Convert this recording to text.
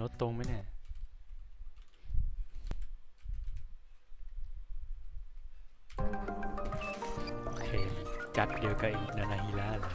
โน้ตตรงไหมเนี่ยโอเค จัดเดียวกับอีกนานาฮิระเลย